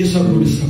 Isso akurudisaba Tango